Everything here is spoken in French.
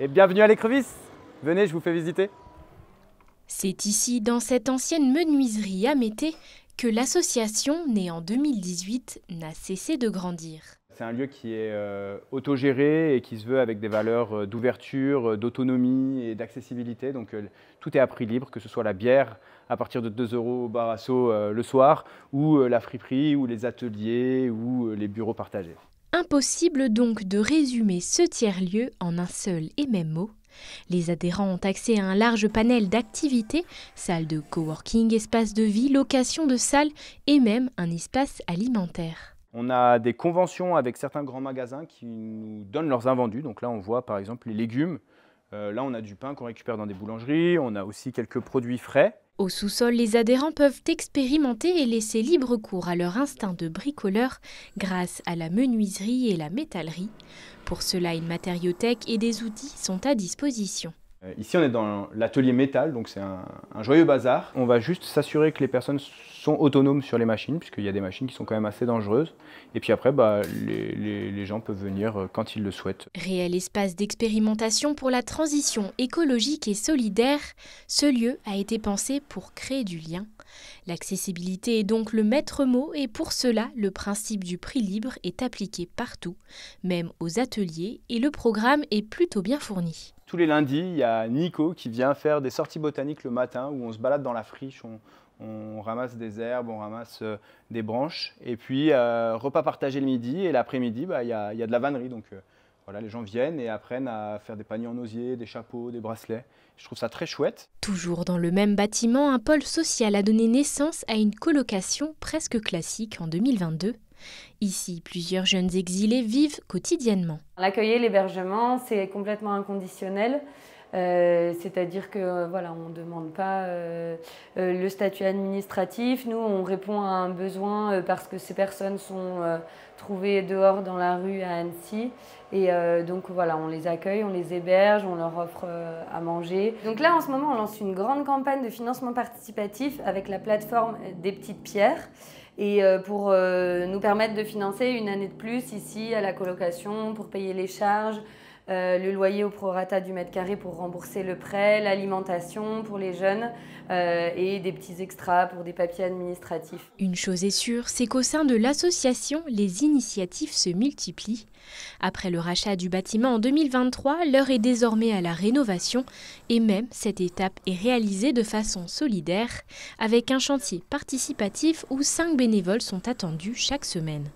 Et bienvenue à l'écrevisse Venez, je vous fais visiter. C'est ici, dans cette ancienne menuiserie à Mété, que l'association, née en 2018, n'a cessé de grandir. C'est un lieu qui est euh, autogéré et qui se veut avec des valeurs euh, d'ouverture, euh, d'autonomie et d'accessibilité. Donc tout est à prix libre, que ce soit la bière à partir de 2 euros au bar le soir, ou la friperie, ou les ateliers, ou les bureaux partagés. Impossible donc de résumer ce tiers-lieu en un seul et même mot. Les adhérents ont accès à un large panel d'activités, salles de coworking, espaces de vie, location de salles et même un espace alimentaire. On a des conventions avec certains grands magasins qui nous donnent leurs invendus. Donc là, on voit par exemple les légumes. Euh, là, on a du pain qu'on récupère dans des boulangeries. On a aussi quelques produits frais. Au sous-sol, les adhérents peuvent expérimenter et laisser libre cours à leur instinct de bricoleur grâce à la menuiserie et la métallerie. Pour cela, une matériothèque et des outils sont à disposition. Euh, ici, on est dans l'atelier métal, donc c'est un, joyeux bazar. On va juste s'assurer que les personnes sont autonomes sur les machines, puisqu'il y a des machines qui sont quand même assez dangereuses. Et puis après, bah, les, gens peuvent venir euh, quand ils le souhaitent. Réel espace d'expérimentation pour la transition écologique et solidaire, ce lieu a été pensé pour créer du lien. L'accessibilité est donc le maître mot et pour cela, le principe du prix libre est appliqué partout, même aux ateliers, et le programme est plutôt bien fourni. Tous les lundis, il y a Nico qui vient faire des sorties botaniques le matin où on se balade dans la friche, on, ramasse des herbes, on ramasse euh, des branches. Et puis, euh, repas partagé le midi et l'après-midi, bah, il, y a, de la vannerie. Donc euh, voilà, les gens viennent et apprennent à faire des paniers en osier, des chapeaux, des bracelets. Je trouve ça très chouette. Toujours dans le même bâtiment, un pôle social a donné naissance à une colocation presque classique en 2022. Ici, plusieurs jeunes exilés vivent quotidiennement. L'accueil l'hébergement, c'est complètement inconditionnel. Euh, c'est-à-dire que voilà, ne demande pas euh, euh, le statut administratif. Nous, on répond à un besoin parce que ces personnes sont trouvées dehors dans la rue à Annecy. Et donc voilà, on les accueille, on les héberge, on leur offre à manger. Donc là, en ce moment, on lance une grande campagne de financement participatif avec la plateforme des petites pierres et pour nous permettre de financer une année de plus ici à la colocation, pour payer les charges, euh, le loyer au prorata du mètre carré pour rembourser le prêt, l'alimentation pour les jeunes euh, et des petits extras pour des papiers administratifs. Une chose est sûre, c'est qu'au sein de l'association, les initiatives se multiplient. Après le rachat du bâtiment en 2023, l'heure est désormais à la rénovation et même cette étape est réalisée de façon solidaire avec un chantier participatif où cinq bénévoles sont attendus chaque semaine.